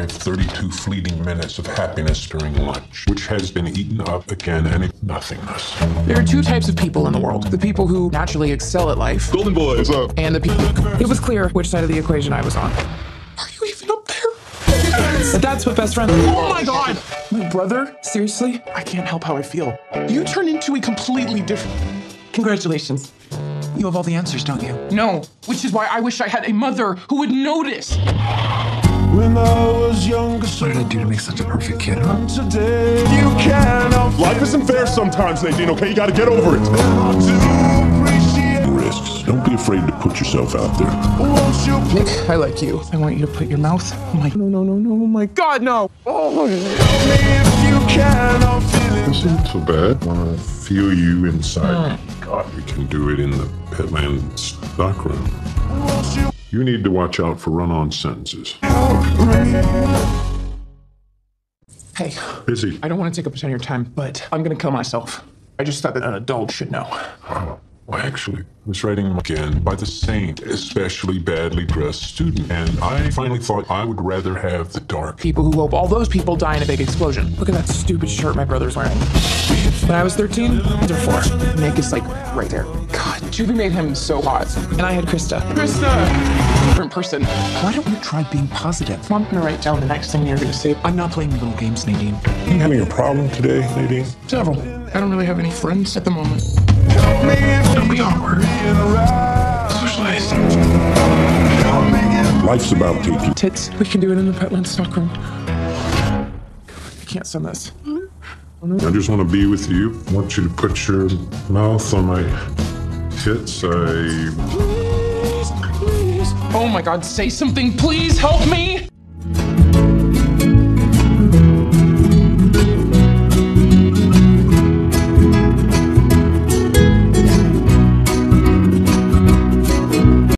wife 32 fleeting minutes of happiness during lunch, which has been eaten up again and it's nothingness. There are two types of people in the world the people who naturally excel at life, Golden Boy, what's up? and the people. It was clear which side of the equation I was on. Are you even up there? But that's what best friends. Oh my god! My brother? Seriously? I can't help how I feel. You turn into a completely different. Congratulations. You have all the answers, don't you? No, which is why I wish I had a mother who would notice. When I was younger, so What did I do to make such a perfect kid, huh? today you cannot Life isn't fair sometimes, Nadine, okay? You gotta get over it. Risks. Don't be afraid to put yourself out there. Nick, I like you. I want you to put your mouth. Oh my. No, no, no, no. Oh my god, no. Oh. me if you cannot feel? This isn't so bad. Want to feel you inside. Hmm. God, we can do it in the Petland stockroom. You need to watch out for run-on sentences. Hey, Busy. I don't want to take up a ton of your time, but I'm gonna kill myself. I just thought that an adult should know. Wow. Well, actually, I was writing again by the saint, especially badly dressed student, and I finally thought I would rather have the dark. People who hope all those people die in a big explosion. Look at that stupid shirt my brother's wearing. When I was 13, they're four. Nick is like right there. God, Juvie made him so hot. And I had Krista. Krista! Different person. Why don't you try being positive? I'm gonna write down the next thing you're gonna say. I'm not playing little games, Nadine. You having a problem today, Nadine? Several. I don't really have any friends at the moment. Help Don't be awkward. realize. Socialize. Help me Life's about taking. Tits. We can do it in the Petland stockroom. I can't send this. I just want to be with you. I want you to put your mouth on my tits. I Oh my god, say something, please help me!